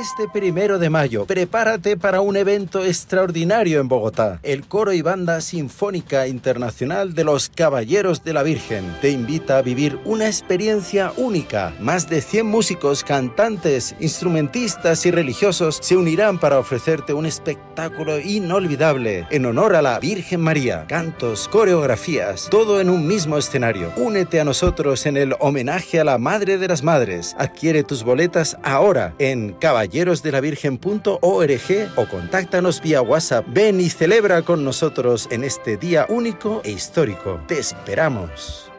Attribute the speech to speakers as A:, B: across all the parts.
A: Este primero de mayo, prepárate para un evento extraordinario en Bogotá. El coro y banda sinfónica internacional de los Caballeros de la Virgen te invita a vivir una experiencia única. Más de 100 músicos, cantantes, instrumentistas y religiosos se unirán para ofrecerte un espectáculo inolvidable en honor a la Virgen María. Cantos, coreografías, todo en un mismo escenario. Únete a nosotros en el homenaje a la Madre de las Madres. Adquiere tus boletas ahora en Caballeros caballerosdelavirgen.org o contáctanos vía WhatsApp. Ven y celebra con nosotros en este día único e histórico. Te esperamos.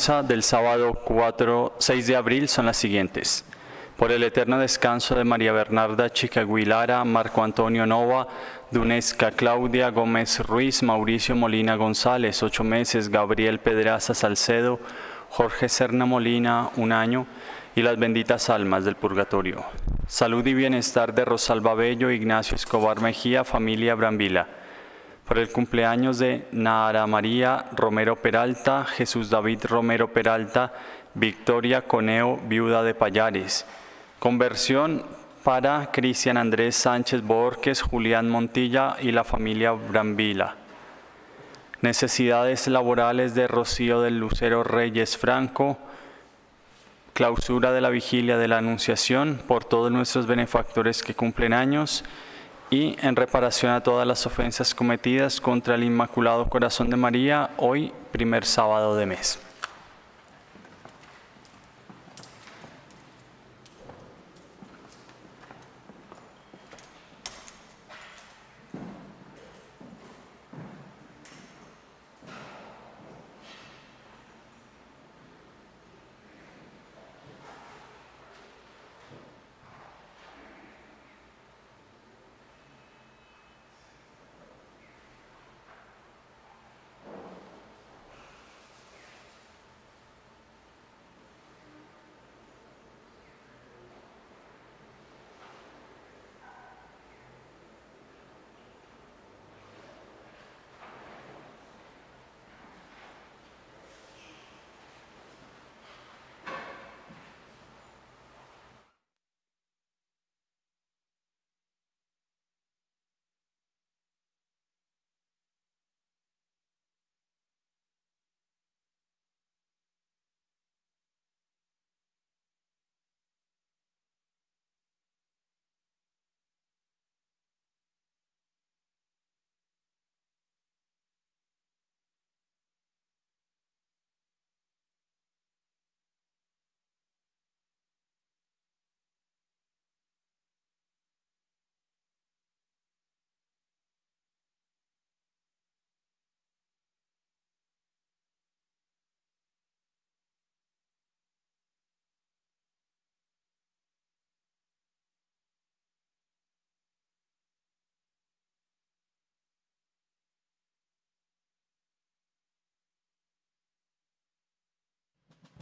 B: Del sábado 4, 6 de abril son las siguientes. Por el eterno descanso de María Bernarda Chicaguilara, Marco Antonio Nova, Dunesca Claudia Gómez Ruiz, Mauricio Molina González, ocho meses, Gabriel Pedraza Salcedo, Jorge Serna Molina, un año, y las benditas almas del purgatorio. Salud y bienestar de Rosalba Bello, Ignacio Escobar Mejía, familia Brambila por el cumpleaños de Nara María Romero Peralta, Jesús David Romero Peralta, Victoria Coneo, viuda de Payares. Conversión para Cristian Andrés Sánchez Borges, Julián Montilla y la familia Brambila. Necesidades laborales de Rocío del Lucero Reyes Franco. Clausura de la vigilia de la Anunciación por todos nuestros benefactores que cumplen años y en reparación a todas las ofensas cometidas contra el Inmaculado Corazón de María, hoy primer sábado de mes.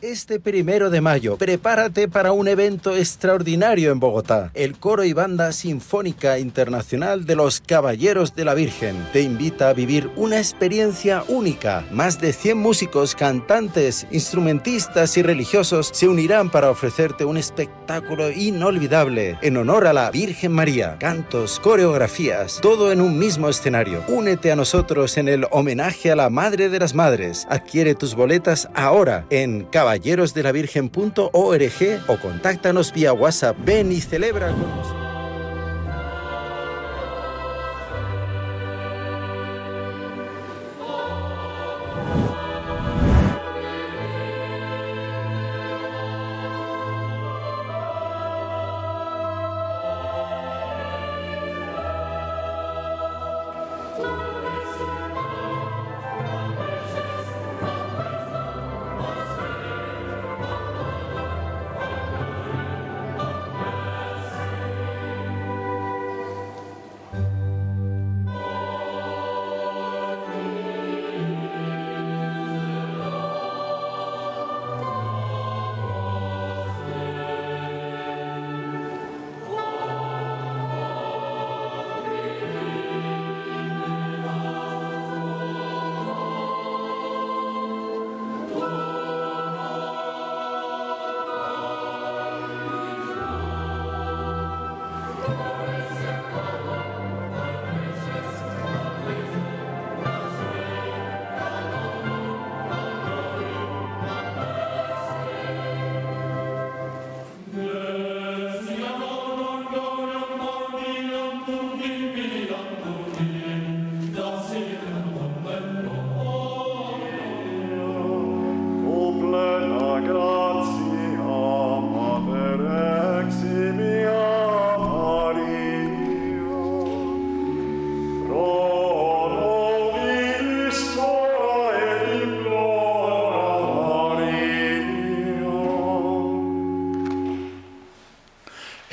A: Este primero de mayo, prepárate para un evento extraordinario en Bogotá. El coro y banda sinfónica internacional de los Caballeros de la Virgen te invita a vivir una experiencia única. Más de 100 músicos, cantantes, instrumentistas y religiosos se unirán para ofrecerte un espectáculo inolvidable en honor a la Virgen María. Cantos, coreografías, todo en un mismo escenario. Únete a nosotros en el homenaje a la Madre de las Madres. Adquiere tus boletas ahora en Caballeros caballerosdelavirgen.org o contáctanos vía WhatsApp. Ven y celebra con nosotros.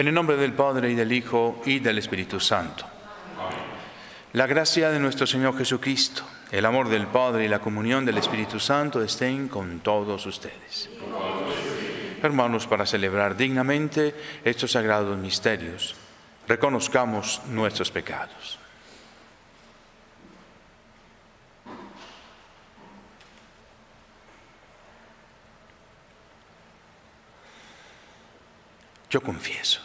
C: En el nombre del Padre y del Hijo y del Espíritu Santo. La gracia de nuestro Señor Jesucristo, el amor del Padre y la comunión del Espíritu Santo estén con todos ustedes. Hermanos, para celebrar dignamente estos sagrados misterios, reconozcamos nuestros pecados. Yo confieso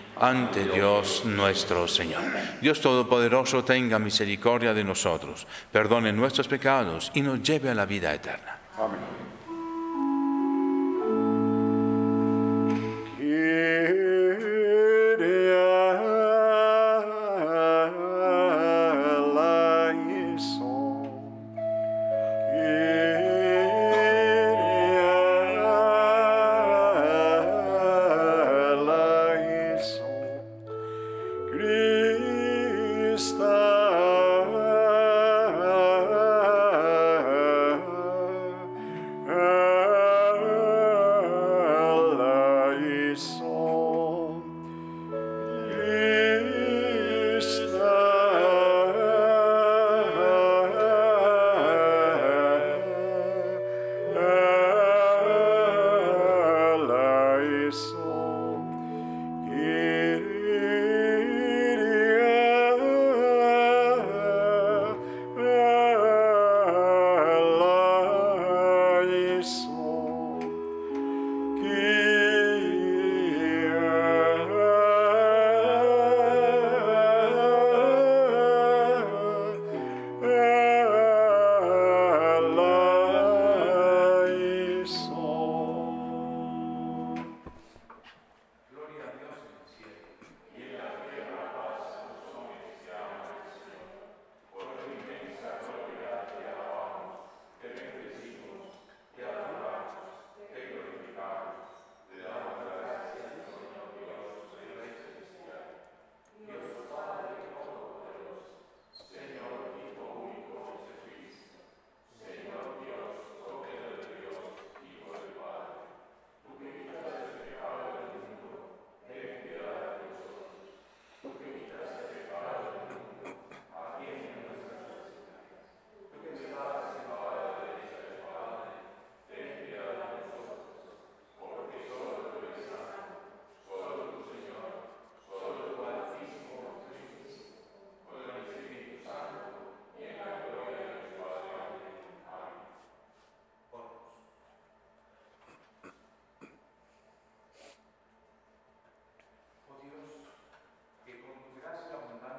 C: ante Dios nuestro Señor. Dios Todopoderoso tenga misericordia de nosotros, perdone nuestros pecados y nos lleve a la vida eterna.
D: Kyrie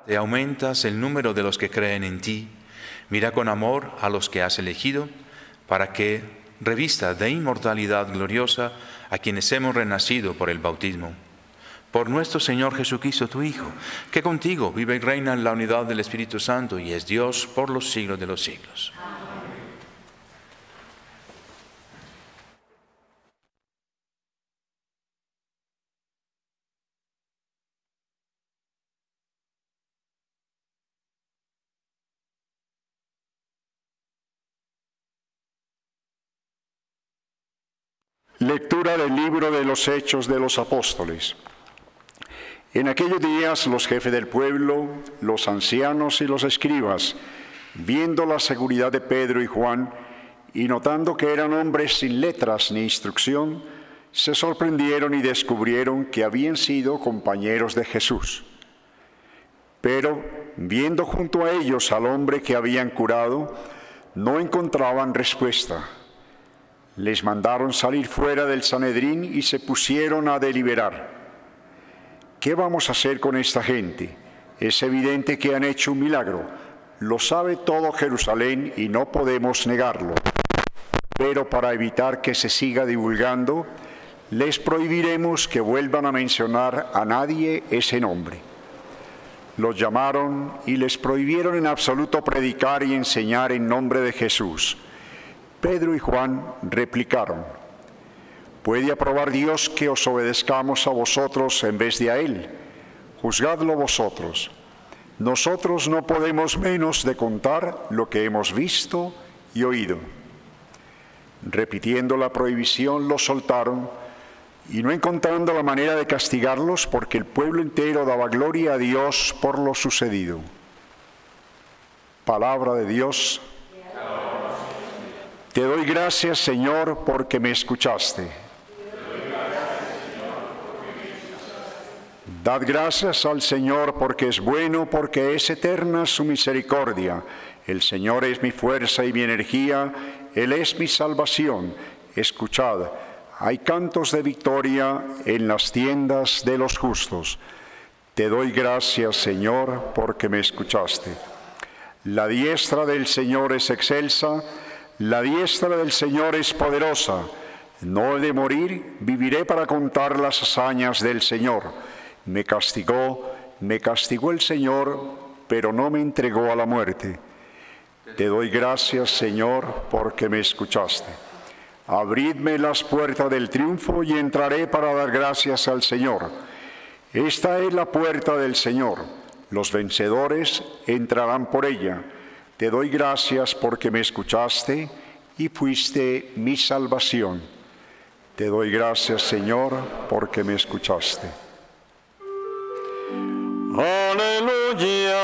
C: Te aumentas el número de los que creen en ti. Mira con amor a los que has elegido para que revista de inmortalidad gloriosa a quienes hemos renacido por el bautismo. Por nuestro Señor Jesucristo, tu Hijo, que contigo vive y reina en la unidad del Espíritu Santo y es Dios por los siglos de los siglos.
E: Del libro de los Hechos de los Apóstoles. En aquellos días los jefes del pueblo, los ancianos y los escribas, viendo la seguridad de Pedro y Juan y notando que eran hombres sin letras ni instrucción, se sorprendieron y descubrieron que habían sido compañeros de Jesús. Pero, viendo junto a ellos al hombre que habían curado, no encontraban respuesta. Les mandaron salir fuera del Sanedrín y se pusieron a deliberar. ¿Qué vamos a hacer con esta gente? Es evidente que han hecho un milagro. Lo sabe todo Jerusalén y no podemos negarlo. Pero para evitar que se siga divulgando, les prohibiremos que vuelvan a mencionar a nadie ese nombre. Los llamaron y les prohibieron en absoluto predicar y enseñar en nombre de Jesús. Pedro y Juan replicaron, ¿puede aprobar Dios que os obedezcamos a vosotros en vez de a Él? Juzgadlo vosotros. Nosotros no podemos menos de contar lo que hemos visto y oído. Repitiendo la prohibición, los soltaron y no encontrando la manera de castigarlos porque el pueblo entero daba gloria a Dios por lo sucedido. Palabra de Dios. Te doy gracias, Señor, porque me escuchaste. Dad gracias al Señor porque es bueno, porque es eterna su misericordia. El Señor es mi fuerza y mi energía, Él es mi salvación. Escuchad, hay cantos de victoria en las tiendas de los justos. Te doy gracias, Señor, porque me escuchaste. La diestra del Señor es excelsa, la diestra del Señor es poderosa. No he de morir, viviré para contar las hazañas del Señor. Me castigó, me castigó el Señor, pero no me entregó a la muerte. Te doy gracias, Señor, porque me escuchaste. Abridme las puertas del triunfo y entraré para dar gracias al Señor. Esta es la puerta del Señor. Los vencedores entrarán por ella. Te doy gracias porque me escuchaste y fuiste mi salvación. Te doy gracias, Señor, porque me escuchaste.
C: Aleluya,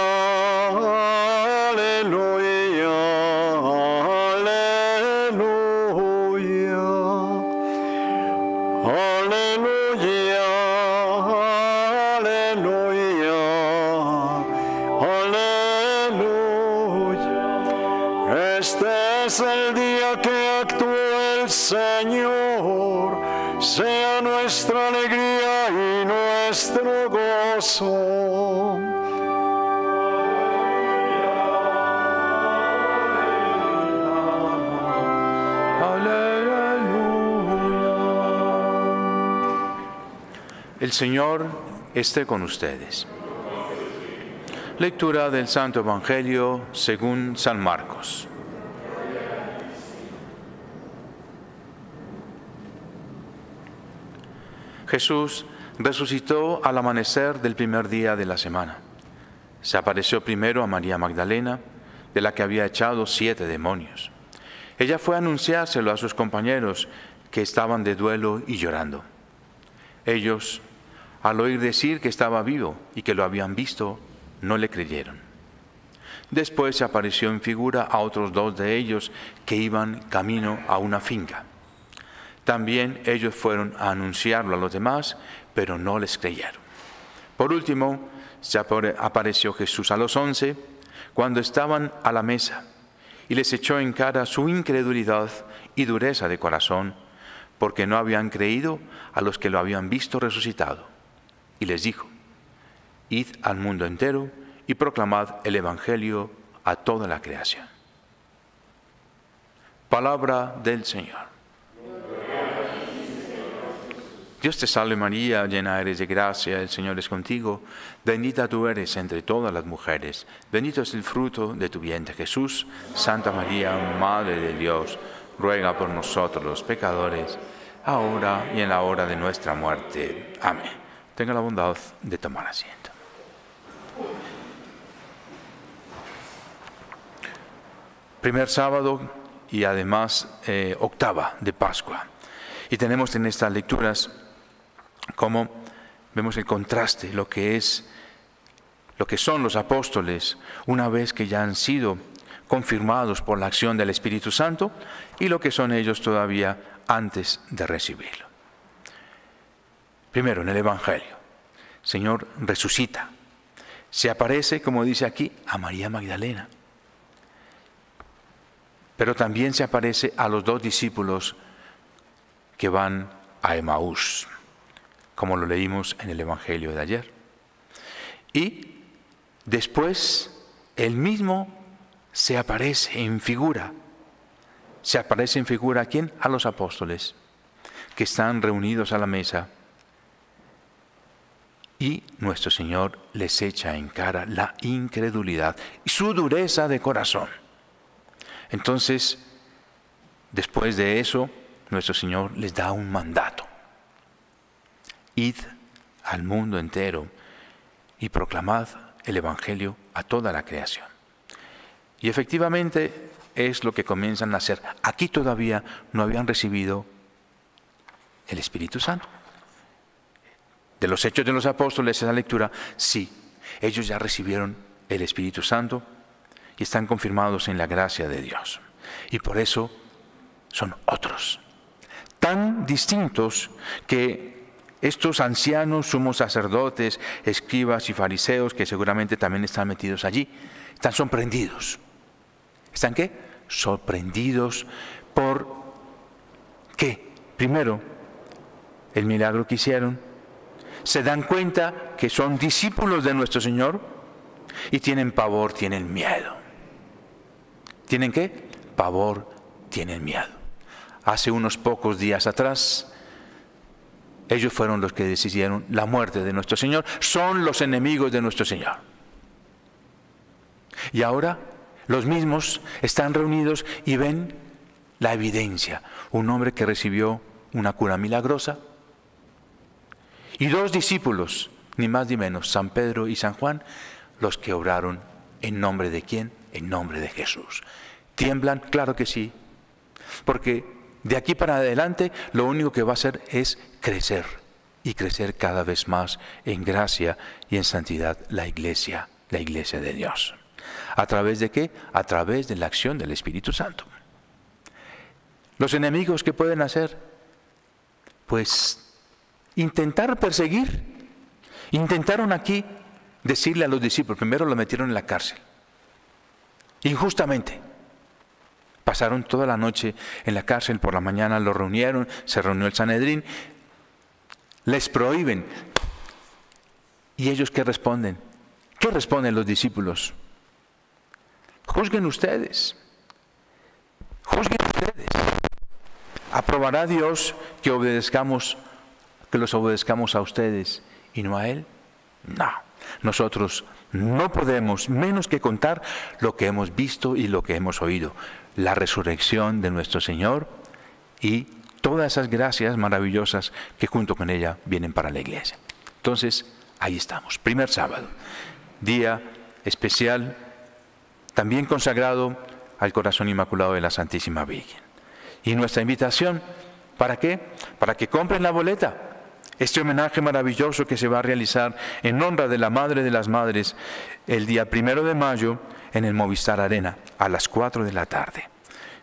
C: El Señor esté con ustedes. Lectura del Santo Evangelio según San Marcos. Jesús resucitó al amanecer del primer día de la semana. Se apareció primero a María Magdalena, de la que había echado siete demonios. Ella fue a anunciárselo a sus compañeros que estaban de duelo y llorando. Ellos, al oír decir que estaba vivo y que lo habían visto, no le creyeron. Después se apareció en figura a otros dos de ellos que iban camino a una finca. También ellos fueron a anunciarlo a los demás, pero no les creyeron. Por último, se apareció Jesús a los once cuando estaban a la mesa y les echó en cara su incredulidad y dureza de corazón, porque no habían creído a los que lo habían visto resucitado. Y les dijo, id al mundo entero y proclamad el Evangelio a toda la creación. Palabra del Señor. Dios te salve María, llena eres de gracia, el Señor es contigo, bendita tú eres entre todas las mujeres, bendito es el fruto de tu vientre Jesús, Santa María, Madre de Dios, ruega por nosotros los pecadores, ahora y en la hora de nuestra muerte. Amén. Tenga la bondad de tomar asiento. Primer sábado y además eh, octava de Pascua. Y tenemos en estas lecturas como vemos el contraste, lo que es lo que son los apóstoles una vez que ya han sido confirmados por la acción del Espíritu Santo y lo que son ellos todavía antes de recibirlo. Primero, en el Evangelio, Señor resucita. Se aparece, como dice aquí, a María Magdalena. Pero también se aparece a los dos discípulos que van a Emaús, como lo leímos en el Evangelio de ayer. Y después él mismo se aparece en figura. Se aparece en figura a quién? A los apóstoles, que están reunidos a la mesa. Y nuestro Señor les echa en cara la incredulidad y su dureza de corazón. Entonces, después de eso, nuestro Señor les da un mandato. Id al mundo entero y proclamad el Evangelio a toda la creación. Y efectivamente es lo que comienzan a hacer. Aquí todavía no habían recibido el Espíritu Santo. De los hechos de los apóstoles, esa lectura, sí, ellos ya recibieron el Espíritu Santo y están confirmados en la gracia de Dios. Y por eso son otros, tan distintos que estos ancianos, sumos sacerdotes, escribas y fariseos, que seguramente también están metidos allí, están sorprendidos. ¿Están qué? Sorprendidos por qué? Primero, el milagro que hicieron. Se dan cuenta que son discípulos de nuestro Señor y tienen pavor, tienen miedo. ¿Tienen qué? Pavor, tienen miedo. Hace unos pocos días atrás, ellos fueron los que decidieron la muerte de nuestro Señor. Son los enemigos de nuestro Señor. Y ahora los mismos están reunidos y ven la evidencia. Un hombre que recibió una cura milagrosa. Y dos discípulos, ni más ni menos, San Pedro y San Juan, los que obraron en nombre de quién? En nombre de Jesús. ¿Tiemblan? Claro que sí. Porque de aquí para adelante lo único que va a hacer es crecer y crecer cada vez más en gracia y en santidad la iglesia, la iglesia de Dios. ¿A través de qué? A través de la acción del Espíritu Santo. Los enemigos que pueden hacer, pues intentar perseguir. Intentaron aquí decirle a los discípulos, primero lo metieron en la cárcel, injustamente. Pasaron toda la noche en la cárcel, por la mañana lo reunieron, se reunió el Sanedrín, les prohíben. ¿Y ellos qué responden? ¿Qué responden los discípulos? Juzguen ustedes, juzguen ustedes. ¿Aprobará Dios que obedezcamos, que los obedezcamos a ustedes y no a Él? No. Nosotros no podemos menos que contar lo que hemos visto y lo que hemos oído la resurrección de nuestro Señor y todas esas gracias maravillosas que junto con ella vienen para la iglesia. Entonces, ahí estamos, primer sábado, día especial, también consagrado al corazón inmaculado de la Santísima Virgen. Y nuestra invitación, ¿para qué? Para que compren la boleta. Este homenaje maravilloso que se va a realizar en honra de la Madre de las Madres el día primero de mayo en el Movistar Arena a las 4 de la tarde.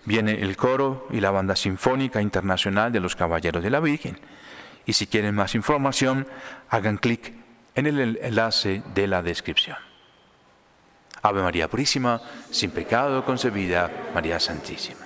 C: Viene el coro y la banda sinfónica internacional de los Caballeros de la Virgen. Y si quieren más información, hagan clic en el enlace de la descripción. Ave María Purísima, sin pecado concebida, María Santísima.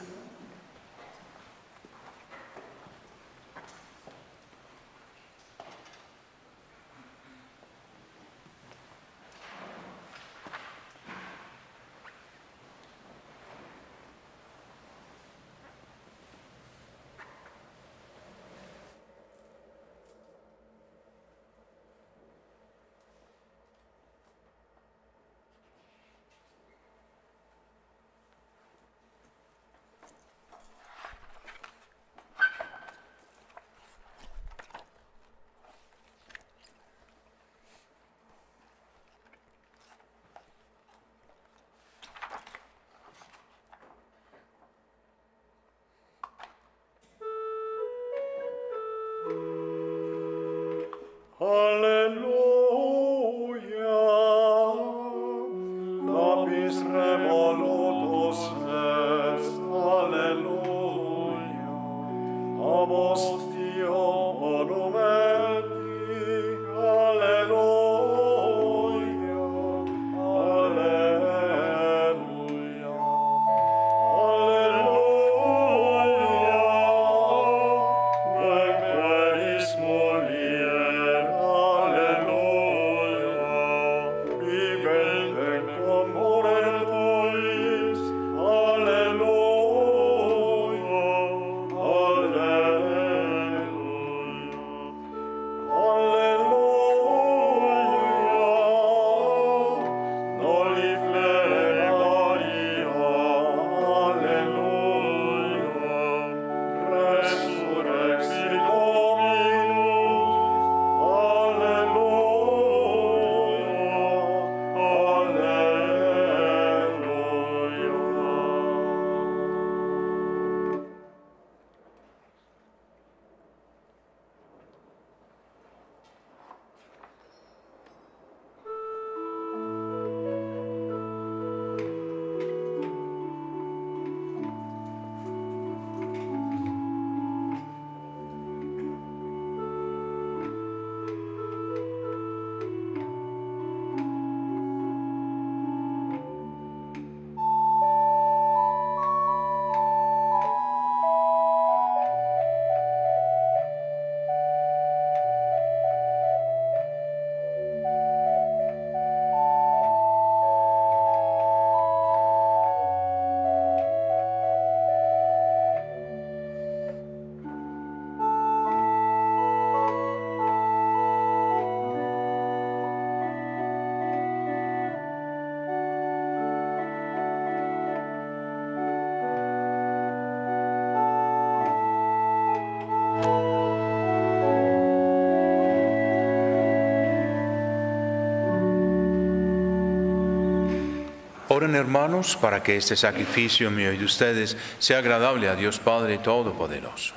C: Oren hermanos para que este sacrificio mío y de ustedes sea agradable a Dios Padre Todopoderoso.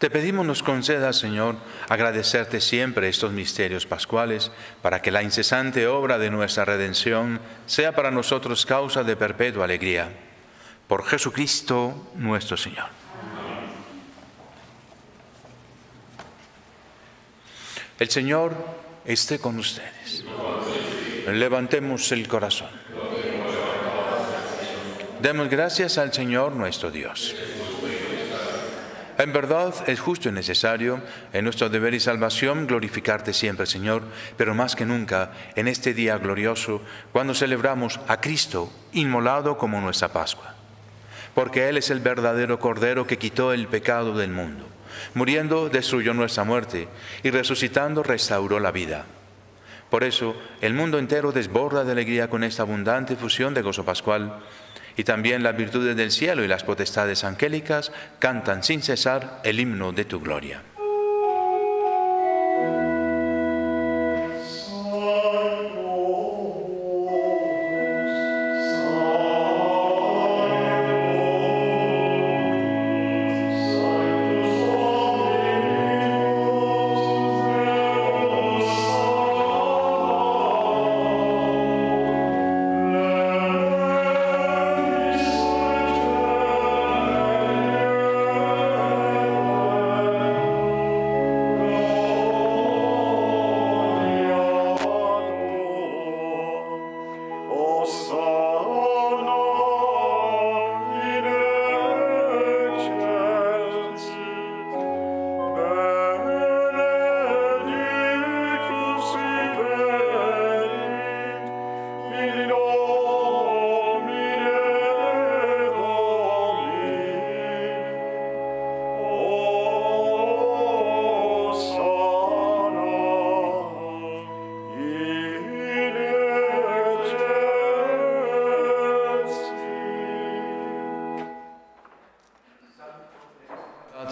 C: Te pedimos nos conceda, Señor, agradecerte siempre estos misterios pascuales, para que la incesante obra de nuestra redención sea para nosotros causa de perpetua alegría. Por Jesucristo nuestro Señor. El Señor esté con ustedes. Levantemos el corazón. Demos gracias al Señor nuestro Dios. En verdad es justo y necesario en nuestro deber y salvación glorificarte siempre, Señor, pero más que nunca en este día glorioso, cuando celebramos a Cristo inmolado como nuestra Pascua. Porque Él es el verdadero Cordero que quitó el pecado del mundo. Muriendo destruyó nuestra muerte y resucitando restauró la vida. Por eso el mundo entero desborda de alegría con esta abundante fusión de gozo pascual y también las virtudes del cielo y las potestades angélicas cantan sin cesar el himno de tu gloria.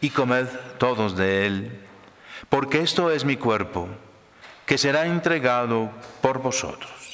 C: y comed todos de él, porque esto es mi cuerpo, que será entregado por vosotros.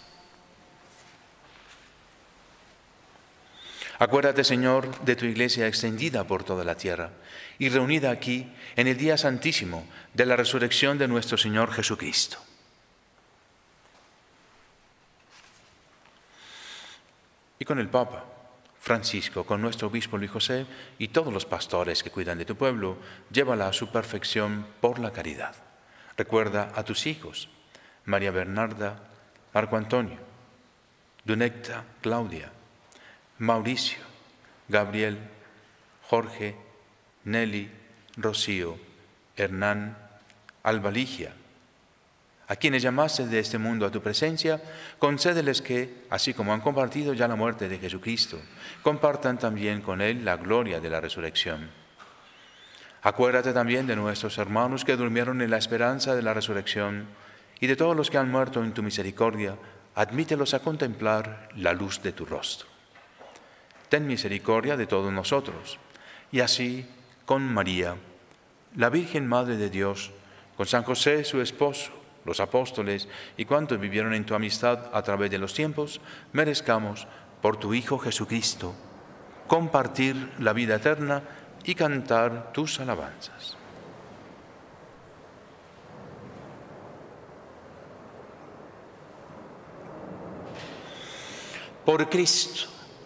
C: Acuérdate, Señor, de tu iglesia extendida por toda la tierra y reunida aquí en el día santísimo de la resurrección de nuestro Señor Jesucristo. Y con el Papa Francisco, con nuestro obispo Luis José y todos los pastores que cuidan de tu pueblo, llévala a su perfección por la caridad. Recuerda a tus hijos, María Bernarda, Marco Antonio, Dunecta, Claudia, Mauricio, Gabriel, Jorge, Nelly, Rocío, Hernán, Albaligia, a quienes llamaste de este mundo a tu presencia, concédeles que, así como han compartido ya la muerte de Jesucristo, compartan también con Él la gloria de la resurrección. Acuérdate también de nuestros hermanos que durmieron en la esperanza de la resurrección y de todos los que han muerto en tu misericordia, admítelos a contemplar la luz de tu rostro ten misericordia de todos nosotros. Y así, con María, la Virgen Madre de Dios, con San José, su esposo, los apóstoles y cuantos vivieron en tu amistad a través de los tiempos, merezcamos, por tu Hijo Jesucristo, compartir la vida eterna y cantar tus alabanzas. Por Cristo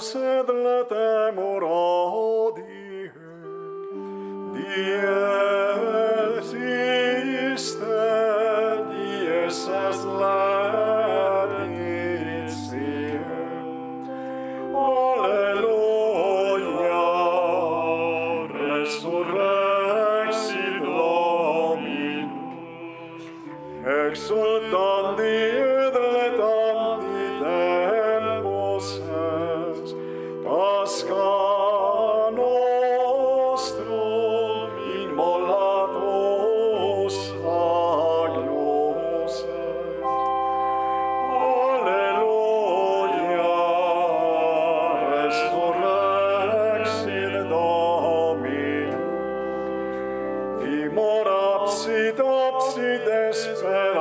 D: sed la d'obsi desperatie.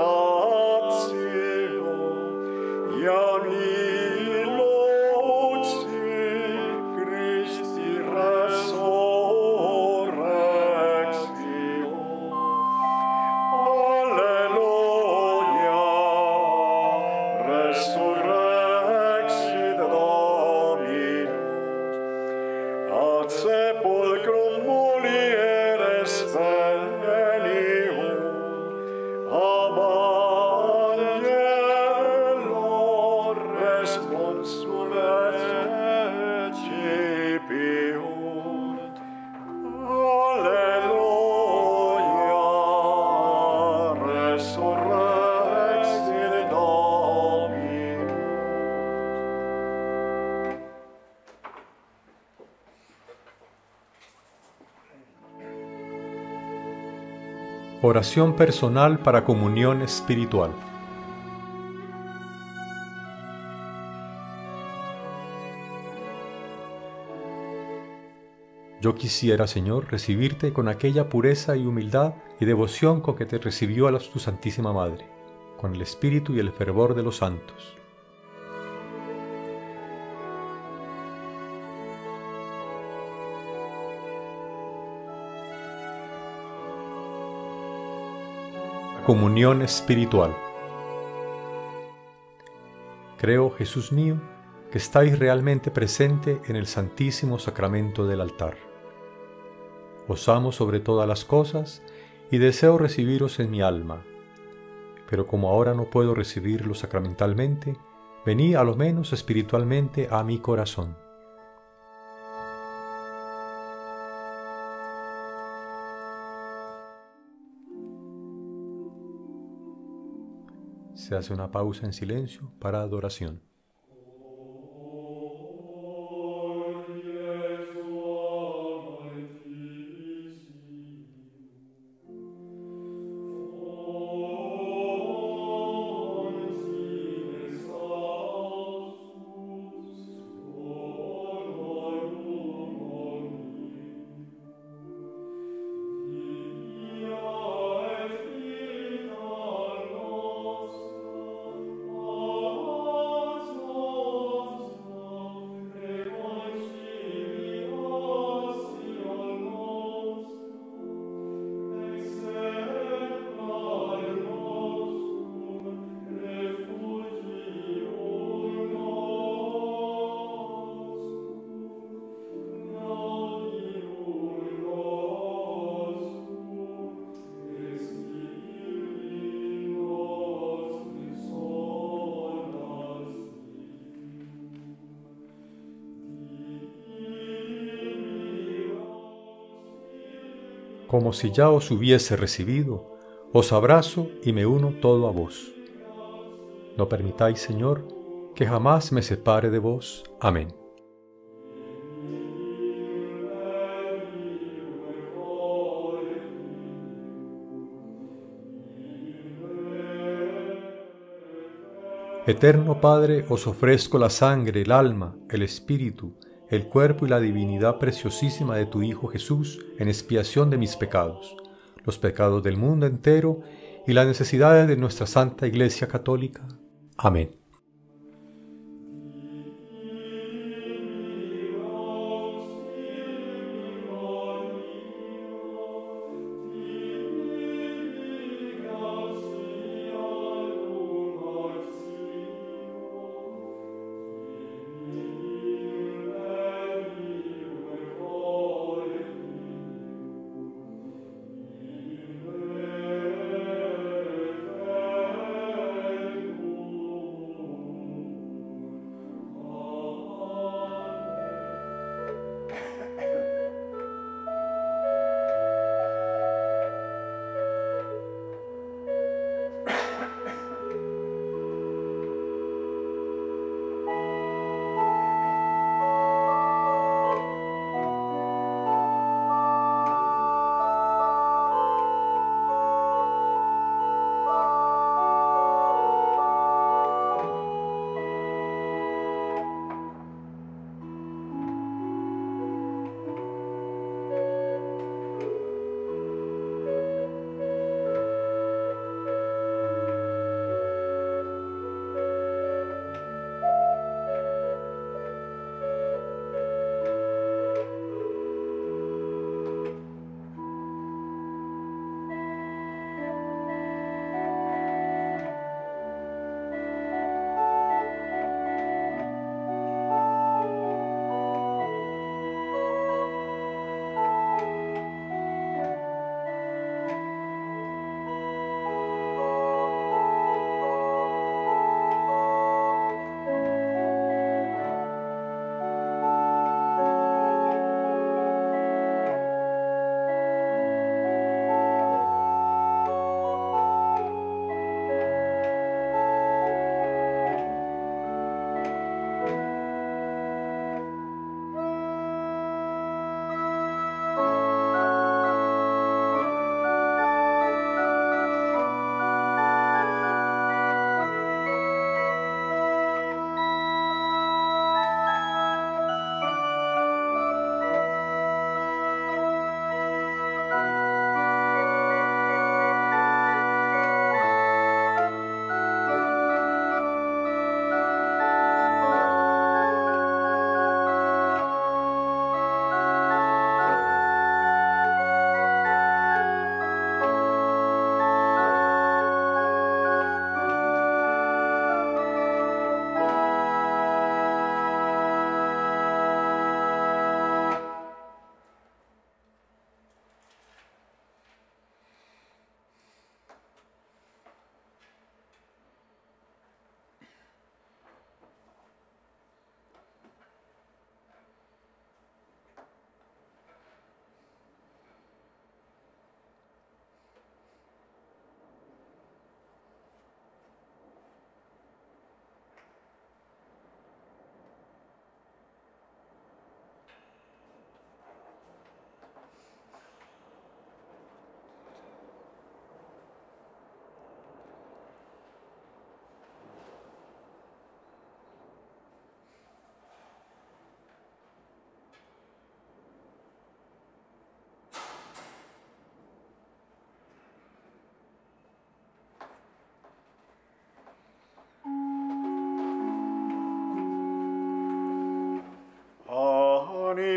F: Oración personal para comunión espiritual. Yo quisiera, Señor, recibirte con aquella pureza y humildad y devoción con que te recibió a tu Santísima Madre, con el espíritu y el fervor de los santos. Comunión espiritual. Creo, Jesús mío, que estáis realmente presente en el Santísimo Sacramento del altar. Os amo sobre todas las cosas y deseo recibiros en mi alma. Pero como ahora no puedo recibirlo sacramentalmente, venid a lo menos espiritualmente a mi corazón. Se hace una pausa en silencio para adoración. Como si ya os hubiese recibido, os abrazo y me uno todo a vos. No permitáis, Señor, que jamás me separe de vos. Amén.
D: Eterno Padre, os ofrezco la sangre, el alma, el espíritu, el cuerpo y la divinidad preciosísima de tu Hijo Jesús en expiación de mis pecados, los pecados del mundo entero y las necesidades de nuestra Santa Iglesia Católica. Amén.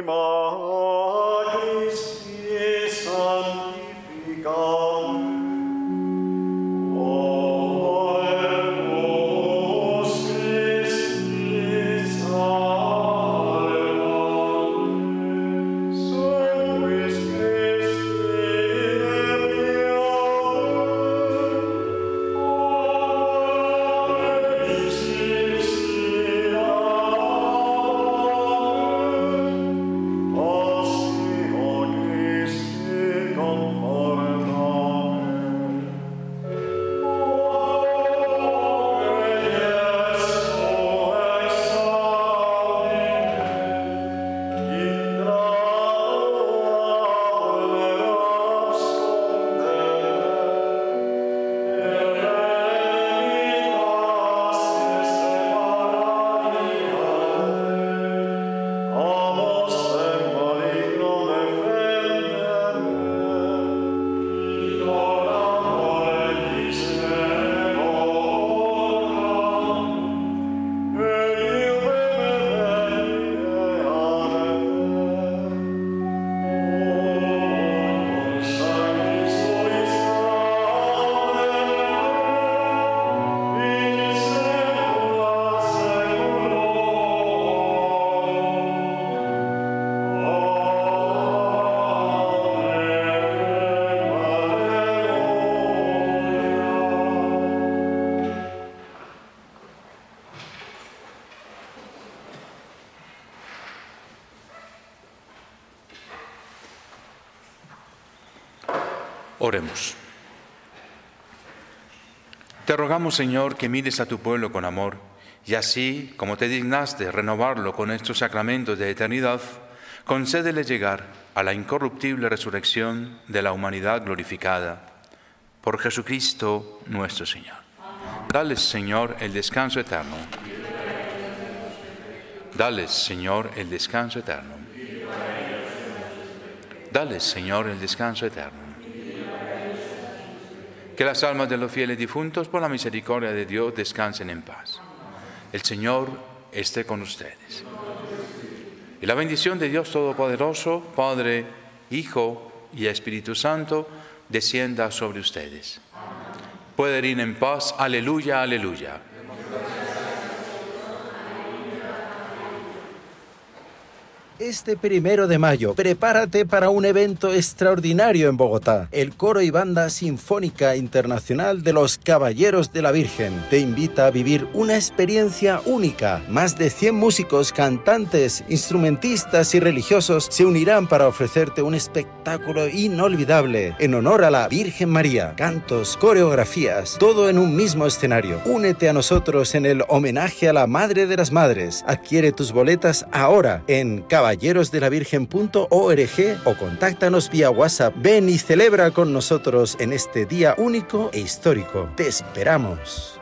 C: name Te rogamos, Señor, que mires a tu pueblo con amor y así, como te dignaste renovarlo con estos sacramentos de eternidad, concédele llegar a la incorruptible resurrección de la humanidad glorificada. Por Jesucristo nuestro Señor. Dale, Señor, el descanso eterno. Dale, Señor, el descanso eterno. Dale, Señor, el descanso eterno. Que las almas de los fieles difuntos, por la misericordia de Dios, descansen en paz. El Señor esté con ustedes. Y la bendición de Dios Todopoderoso, Padre, Hijo y Espíritu Santo, descienda sobre ustedes. Pueden ir en paz. Aleluya, aleluya.
A: Este primero de mayo, prepárate para un evento extraordinario en Bogotá. El coro y banda sinfónica internacional de los Caballeros de la Virgen te invita a vivir una experiencia única. Más de 100 músicos, cantantes, instrumentistas y religiosos se unirán para ofrecerte un espectáculo inolvidable en honor a la Virgen María. Cantos, coreografías, todo en un mismo escenario. Únete a nosotros en el homenaje a la Madre de las Madres. Adquiere tus boletas ahora en Caballeros caballerosdelavirgen.org o contáctanos vía WhatsApp. Ven y celebra con nosotros en este día único e histórico. Te esperamos.